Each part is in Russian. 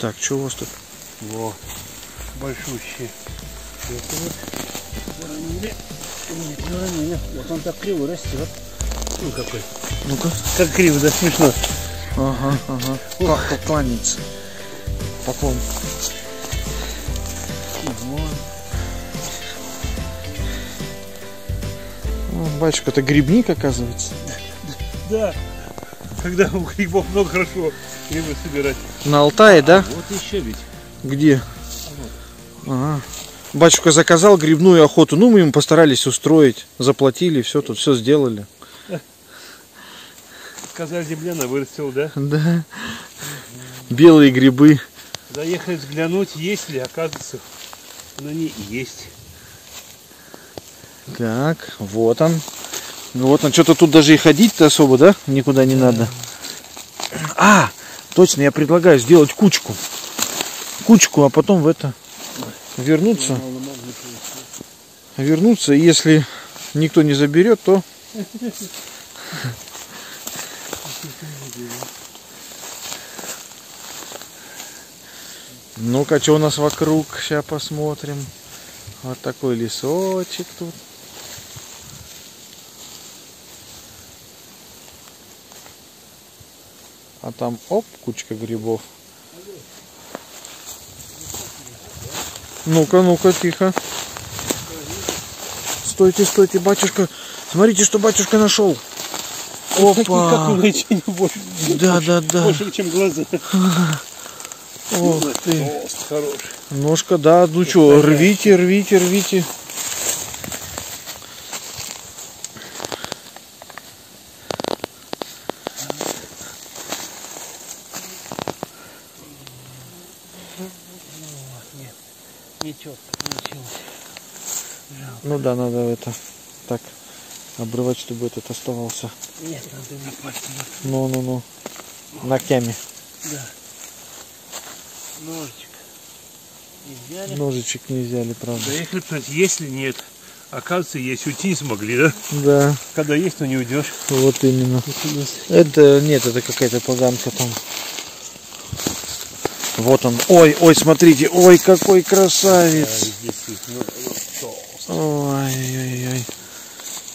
Так, что у вас тут? Вот. Большущие. Это вот. Нет, не уронили. Вот он так криво растет. Ну какой. Ну-ка. Как криво, да смешно. Ага, ага. Как поклониться. Поклон. О, Батюшка, это грибник, оказывается. Да. Когда у грибов много хорошо грибы собирать. На Алтае, да? Вот еще ведь. Где? Ага. Батюшка заказал грибную охоту. Ну, мы ему постарались устроить. Заплатили, все тут, все сделали. Сказали, земляна вырастил, да? Да. Белые грибы. Заехали взглянуть, есть ли, оказывается, на ней есть. Так, вот он. Ну Вот он. Что-то тут даже и ходить-то особо, да? Никуда не надо. А, точно, я предлагаю сделать кучку. Кучку, а потом в это вернуться. Вернуться, и если никто не заберет, то Ну-ка, что у нас вокруг? Сейчас посмотрим. Вот такой лесочек тут. А там, оп, кучка грибов. Ну-ка, ну-ка, тихо. Стойте, стойте, батюшка. Смотрите, что батюшка нашел. Такие, как Опа. больше, Да, да, да. больше, чем глаза. Ох ты. Ножка, да, ну что, рвите, рвите, рвите. Ну да, надо это так обрывать, чтобы этот оставался. Нет, надо на пальцы. Ну-ну-ну. Ногтями. Да. Ножичек. И взяли. Ножичек не взяли, правда. Заехали, посмотреть, есть ли нет. Оказывается, есть. Уйти не смогли, да? Да, Когда есть, то не уйдешь. вот именно. Это, нет, это какая-то поганка там. Вот он. Ой, ой, смотрите, ой, какой красавец. ну. Ой-ой-ой.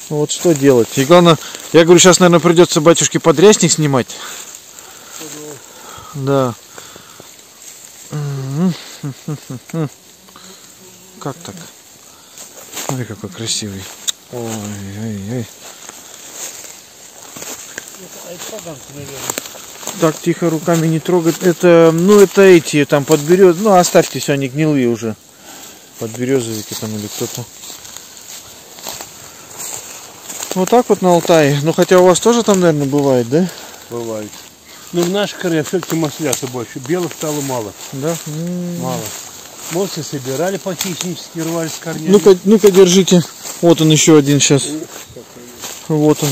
Ну вот что делать? И главное, я говорю, сейчас, наверное, придется батюшке подрясник снимать. Да. Как так? Смотри, какой красивый. Ой-ой-ой. Это поганка, наверное. Так, тихо, руками не трогать. Это, ну, это эти, там, подберет. Ну, оставьте, все, они гнилые уже. Подберезовики там или кто-то. Вот так вот на Алтае. Ну, хотя у вас тоже там, наверное, бывает, да? Бывает. Ну, в нашей коре все-таки маслята больше. Белых стало мало. Да? М. Мало. Молча собирали по-хищнически, рвали с корнями. Ну-ка, ну-ка, держите. Вот он еще один сейчас. Вот он.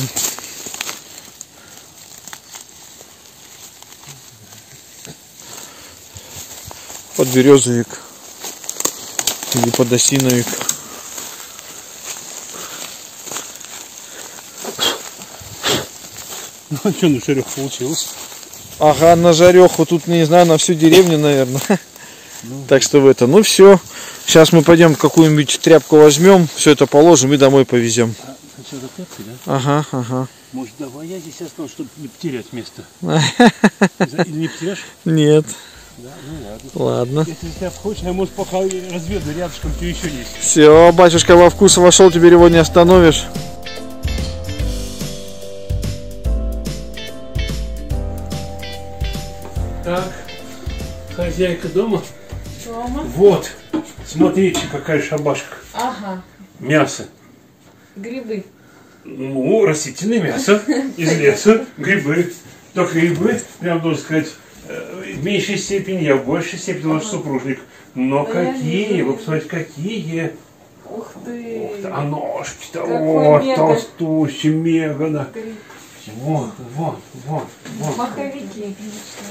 Подберезовик. Или подосиновик. Ну, а что на шерех получилось? Ага, на жареху тут, не знаю, на всю деревню, наверное. Так что в это. Ну все. Сейчас мы пойдем какую-нибудь тряпку возьмем, все это положим и домой повезем. А, это тряпки, да? Ага, ага. Может, давай я здесь останусь, чтобы не потерять место. Или не потеряешь? Нет. Да, ну ладно. Ладно. Если ты хочешь, я, может, пока разведу рядышком, где еще есть. Все, батюшка во вкус вошел, теперь его не остановишь. Так, хозяйка дома? Дома? Вот, смотрите, какая шабашка. Ага. Мясо. Грибы. Ну, растительное мясо из леса, грибы. Только грибы, вам должен сказать, в меньшей степени, я в большей степени наш супружник. Но Да какие, вы посмотрите, какие. Ух ты. Ух ты, а ножки-то, вот, мега. толстущий, мегана. Гриб. Вот, вот, вот, вот. Маховики.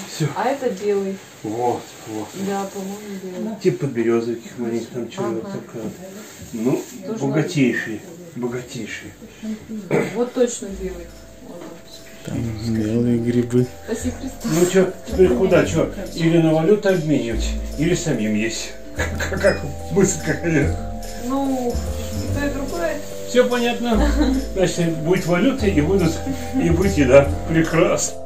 Все. А это белый. Вот, вот. Да, по-моему, белый. Типа подберезовиких маленьких там чего-то Ага. такое. Ну, Тоже богатейшие, богатейшие. Вот точно белый. Там белые грибы. Спаси Христа. Ну что, теперь куда, что? Или на валюту обменивать, или самим есть. Как, как мысль какая. Ну, и то и другое. Все понятно? Значит, будет валюта и будут и будет еда. Прекрасно.